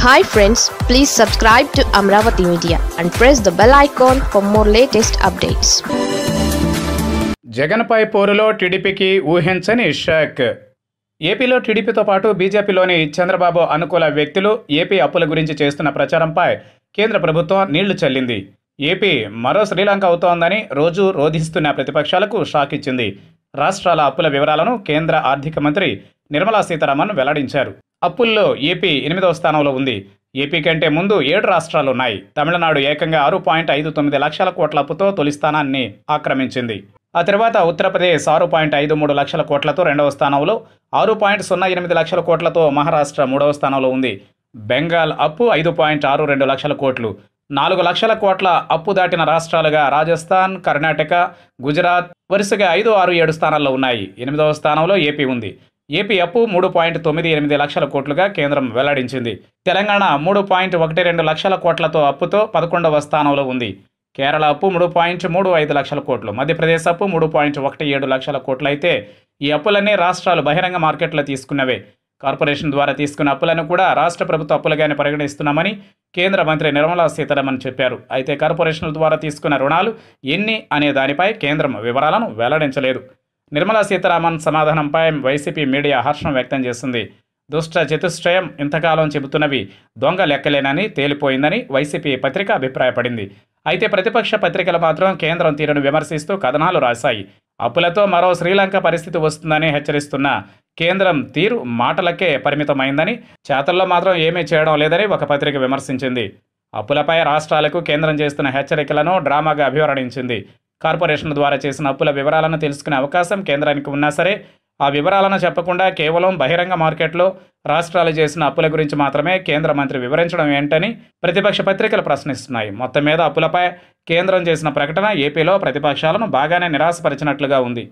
Hi friends please subscribe to Amaravati media and press the bell icon for more latest updates జగన్పై పోరులో టీడీపీకి ఊహించని shock. ఏపీలో టీడీపీతో పాటు బీజేపీలోని చంద్రబాబు అనుకూల వ్యక్తులు ఏపీ అప్పుల గురించి చేస్తున్న ప్రచారంపై కేంద్ర ప్రభుత్వం నీళ్ళు చల్లింది. ఏపీ మరో శ్రీలంక అవుతోందని రోజు రోధిస్తున్న ప్రతిపక్షాలకు షాక్ ఇచ్చింది. రాష్ట్రాల అప్పుల వివరాలను కేంద్ర ఆర్థిక మంత్రి నిర్మలా సీతారామన్ వెల్లడించారు. అప్పుల్లో ఏపీ ఎనిమిదవ స్థానంలో ఉంది. ఏపీ కంటే ముందు ఏడు రాష్ట్రాలు ఉన్నాయి తమిళనాడు ఏకంగా ఆరు పాయింట్ ఐదు తొమ్మిది లక్షల కోట్ల అప్పుతో తొలి స్థానాన్ని ఆక్రమించింది. ఆ తర్వాత ఉత్తరప్రదేశ్ ఆరు పాయింట్ ఐదు మూడు లక్షల కోట్లతో రెండవ స్థానంలో ఆరు పాయింట్ సున్నా ఎనిమిది లక్షల కోట్లతో మహారాష్ట్ర మూడవ స్థానంలో ఉంది. బెంగాల్ అప్పు ఐదు పాయింట్ ఆరు రెండు లక్షల కోట్లు. నాలుగు లక్షల కోట్ల అప్పు దాటిన రాష్ట్రాలుగా రాజస్థాన్ కర్ణాటక గుజరాత్ వరుసగా ఐదు ఆరు ఏడు స్థానాల్లో ఉన్నాయి. ఎనిమిదవ స్థానంలో ఏపీ ఉంది. ఏపీ అప్పు మూడు పాయింట్ తొమ్మిది ఎనిమిది లక్షల కోట్లుగా కేంద్రం వెల్లడించింది. తెలంగాణ మూడు పాయింట్ ఒకటి రెండు లక్షల కోట్లతో అప్పుతో పదకొండవ స్థానంలో ఉంది. కేరళ అప్పు మూడు పాయింట్ మూడు ఐదు లక్షల కోట్లు. మధ్యప్రదేశ్ అప్పు మూడు పాయింట్ ఒకటి ఏడు లక్షల కోట్లు అయితే ఈ అప్పులన్నీ రాష్ట్రాలు బహిరంగ మార్కెట్లో తీసుకున్నవే. కార్పొరేషన్ ద్వారా తీసుకున్న అప్పులను కూడా రాష్ట్ర ప్రభుత్వ అప్పులుగానే పరిగణిస్తున్నామని కేంద్ర మంత్రి నిర్మలా సీతారామన్ చెప్పారు. అయితే కార్పొరేషన్ల ద్వారా తీసుకున్న రుణాలు ఎన్ని అనే దానిపై కేంద్రం వివరాలను వెల్లడించలేదు. నిర్మలా సీతారామన్ సమాధానంపై వైసీపీ మీడియా హర్షం వ్యక్తం చేసింది దుష్ట చతుష్టయం ఇంతకాలం చెబుతున్నవి దొంగ లెక్కలేనని తేలిపోయిందని వైసీపీ పత్రిక అభిప్రాయపడింది. అయితే ప్రతిపక్ష పత్రికలు మాత్రం కేంద్రం తీరును విమర్శిస్తూ కథనాలు రాశాయి. అప్పులతో మరో శ్రీలంక పరిస్థితి వస్తుందని హెచ్చరిస్తున్న కేంద్రం తీరు మాటలకే పరిమితమైందని చేతల్లో మాత్రం ఏమీ చేయడం లేదని ఒక పత్రిక విమర్శించింది. అప్పులపై రాష్ట్రాలకు కేంద్రం చేస్తున్న హెచ్చరికలను డ్రామాగా అభివర్ణించింది. కార్పొరేషన్ల ద్వారా చేసిన అప్పుల వివరాలను తెలుసుకునే అవకాశం కేంద్రానికి ఉన్నా సరే ఆ వివరాలను చెప్పకుండా కేవలం బహిరంగ మార్కెట్లో రాష్ట్రాలు చేసిన అప్పుల గురించి మాత్రమే కేంద్ర మంత్రి వివరించడం ఏంటని ప్రతిపక్ష పత్రికలు ప్రశ్నిస్తున్నాయి. మొత్తం మీద అప్పులపై కేంద్రం చేసిన ప్రకటన ఏపీలో ప్రతిపక్షాలను బాగానే నిరాశపరిచినట్లుగా ఉంది.